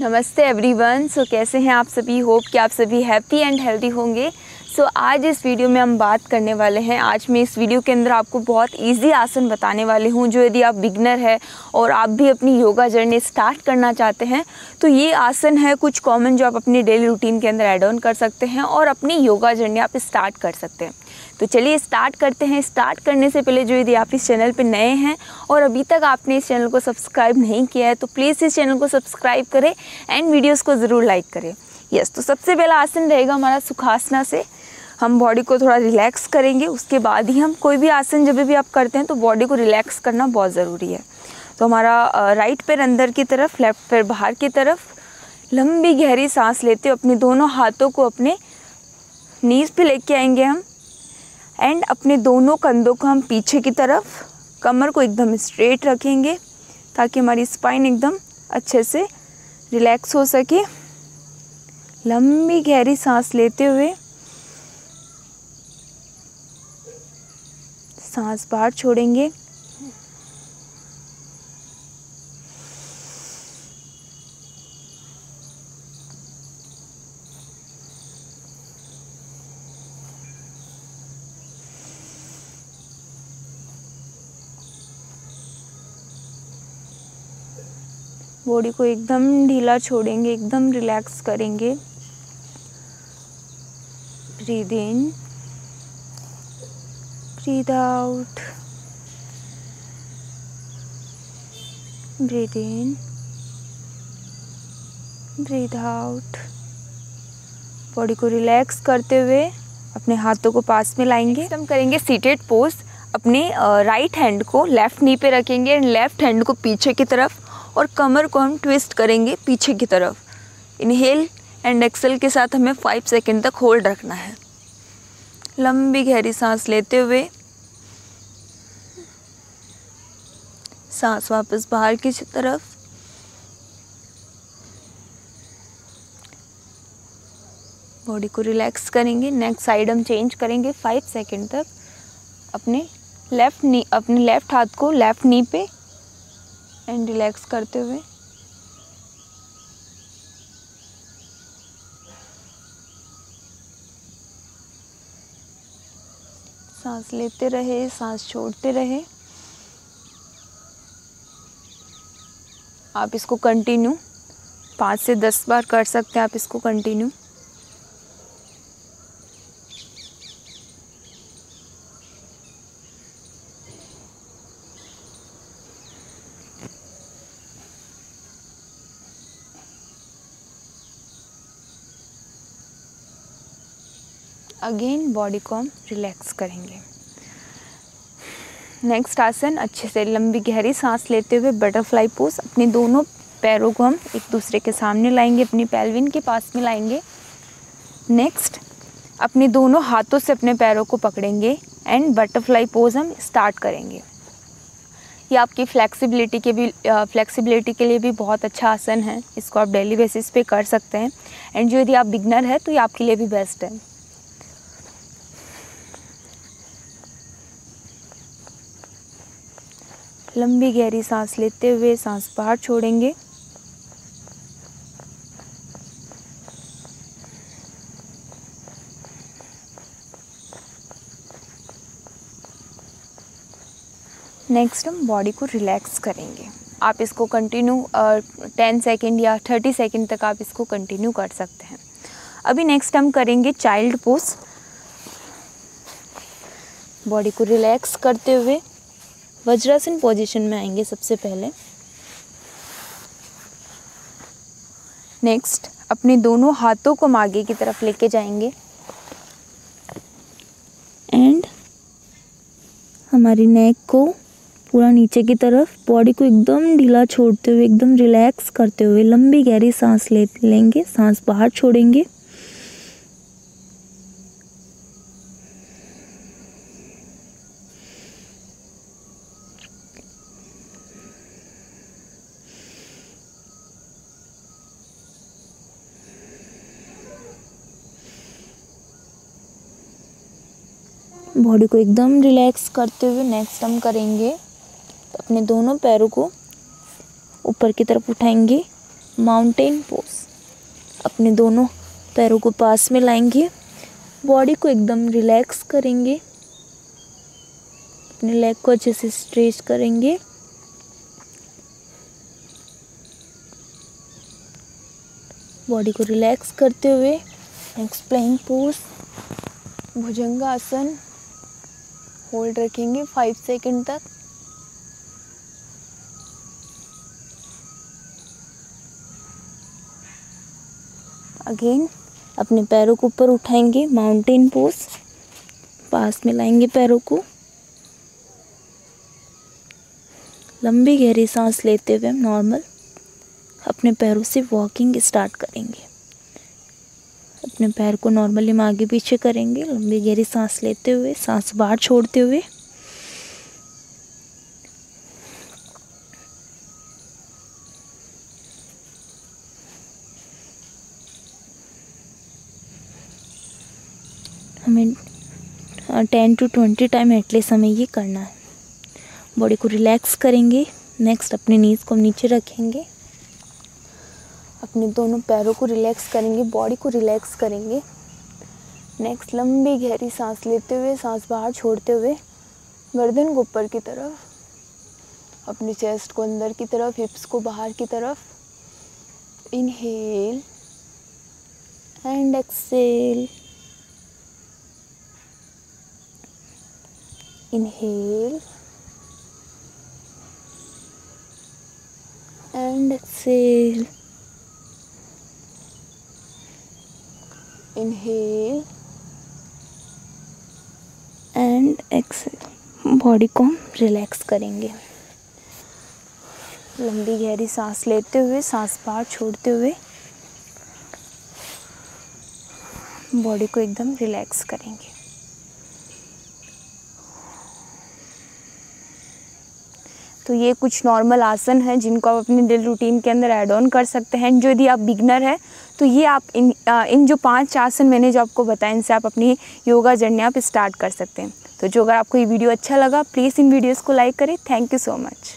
नमस्ते everyone so कैसे हैं आप सभी? होप कि आप सभी हैप्पी एंड हेल्दी होंगे। सो so, आज इस वीडियो में हम बात करने वाले हैं। आज मैं इस वीडियो के अंदर आपको बहुत इजी आसन बताने वाली हूँ जो यदि आप बिगनर है और आप भी अपनी योगा जर्नी स्टार्ट करना चाहते हैं तो ये आसन है कुछ कॉमन जो आप अपनी डेली रूटीन के अंदर एड ऑन कर सकते हैं और अपनी योगा जर्नी आप स्टार्ट कर सकते हैं। तो चलिए स्टार्ट करते हैं। स्टार्ट करने से पहले जो यदि आप इस चैनल पर नए हैं और अभी तक आपने इस चैनल को सब्सक्राइब नहीं किया है तो प्लीज़ इस चैनल को सब्सक्राइब करें एंड वीडियोज़ को ज़रूर लाइक करें। यस तो सबसे पहला आसन रहेगा हमारा सुखासना से। हम बॉडी को थोड़ा रिलैक्स करेंगे, उसके बाद ही हम कोई भी आसन जब भी आप करते हैं तो बॉडी को रिलैक्स करना बहुत ज़रूरी है। तो हमारा राइट पैर अंदर की तरफ़ लेफ़्ट पैर बाहर की तरफ़, लंबी गहरी सांस लेते हुए अपने दोनों हाथों को अपने नीज पे लेके आएँगे हम। एंड अपने दोनों कंधों को हम पीछे की तरफ़, कमर को एकदम स्ट्रेट रखेंगे, ताकि हमारी स्पाइन एकदम अच्छे से रिलैक्स हो सके। लंबी गहरी सांस लेते हुए, सांस बाहर छोड़ेंगे। बॉडी को एकदम ढीला छोड़ेंगे, एकदम रिलैक्स करेंगे। Breathe in, breathe out. breathe in breathe out body को रिलैक्स करते हुए अपने हाथों को पास में लाएँगे। हम करेंगे सीटेड पोज अपने राइट हैंड को लेफ़्ट नी पे रखेंगे एंड लेफ़्ट हैंड को पीछे की तरफ़। और कमर को हम ट्विस्ट करेंगे पीछे की तरफ़। इनहेल एंड एक्सेल के साथ हमें फाइव सेकेंड तक होल्ड रखना है। लंबी गहरी सांस लेते हुए सांस वापस बाहर की तरफ़। बॉडी को रिलैक्स करेंगे। नेक्स्ट साइड हम चेंज करेंगे फाइव सेकेंड तक। अपने लेफ़्ट नी अपने लेफ़्ट हाथ को लेफ़्ट नी पे एंड रिलैक्स करते हुए। सांस लेते रहे, सांस छोड़ते रहे। आप इसको कंटिन्यू पाँच से दस बार कर सकते हैं आप इसको कंटिन्यू अगेन बॉडी को हम रिलैक्स करेंगे। नेक्स्ट आसन, अच्छे से लंबी गहरी सांस लेते हुए बटरफ्लाई पोज अपने दोनों पैरों को हम एक दूसरे के सामने लाएँगे, अपनी पेल्विन के पास में लाएँगे। नेक्स्ट अपने दोनों हाथों से अपने पैरों को पकड़ेंगे एंड बटरफ्लाई पोज हम स्टार्ट करेंगे। ये आपकी फ्लेक्सिबिलिटी के भी फ्लेक्सिबिलिटी के लिए भी बहुत अच्छा आसन है। इसको आप डेली बेसिस पे कर सकते हैं। एंड जो यदि आप बिगनर है तो ये आपके लिए भी बेस्ट है। लंबी गहरी सांस लेते हुए सांस बाहर छोड़ेंगे। नेक्स्ट हम बॉडी को रिलैक्स करेंगे। आप इसको कंटिन्यू टेन सेकेंड या थर्टी सेकेंड तक आप इसको कंटिन्यू कर सकते हैं। अभी नेक्स्ट हम करेंगे चाइल्ड पोज बॉडी को रिलैक्स करते हुए। वज्रासन पोजीशन में आएँगे सबसे पहले। नेक्स्ट अपने दोनों हाथों को हम आगे की तरफ़ लेके जाएँगे। एंड हमारी नेक को पूरा नीचे की तरफ़ बॉडी को एकदम ढीला छोड़ते हुए, एकदम रिलैक्स करते हुए, लंबी गहरी सांस ले लेंगे, सांस बाहर छोड़ेंगे। बॉडी को एकदम रिलैक्स करते हुए नेक्स्ट हम करेंगे। तो अपने दोनों पैरों को ऊपर की तरफ़ उठाएँगे। माउंटेन पोज अपने दोनों पैरों को पास में लाएँगे। बॉडी को एकदम रिलैक्स करेंगे। अपने लेग को अच्छे से स्ट्रेच करेंगे। बॉडी को रिलैक्स करते हुए next playing pose Bhujangasana. Hold रखेंगे फाइव सेकंड तक। अगेन अपने पैरों को ऊपर उठाएँगे माउंटेन पोज पास में लाएँगे पैरों को। लंबी गहरी सांस लेते हुए हम नॉर्मल अपने पैरों से वॉकिंग स्टार्ट करेंगे। अपने पैर को नॉर्मली हम आगे पीछे करेंगे, लंबी गहरी सांस लेते हुए, सांस बाहर छोड़ते हुए। हमें ten to twenty time at least हमें ये करना है। बॉडी को रिलैक्स करेंगे। नेक्स्ट अपने नीज को नीचे रखेंगे। अपने दोनों पैरों को रिलैक्स करेंगे बॉडी को रिलैक्स करेंगे। नेक्स्ट लंबी गहरी सांस लेते हुए, सांस बाहर छोड़ते हुए, गर्दन को ऊपर की तरफ़, अपनी चेस्ट को अंदर की तरफ़ हिप्स को बाहर की तरफ़। Inhale and exhale inhale and exhale inhale. And exhale body को हम रिलैक्स करेंगे। लंबी गहरी सांस लेते हुए, सांस बाहर छोड़ते हुए बॉडी को एकदम रिलैक्स करेंगे। तो ये कुछ नॉर्मल आसन हैं जिनको आप अपने डेली रूटीन के अंदर ऐड ऑन कर सकते हैं। जो यदि आप बिगनर हैं तो ये आप इन इन जो पाँच आसन मैंने जो आपको बताया इनसे आप अपनी योगा जर्नी आप स्टार्ट कर सकते हैं। तो जो अगर आपको ये वीडियो अच्छा लगा प्लीज़ इन वीडियोज़ को लाइक करें। Thank you so much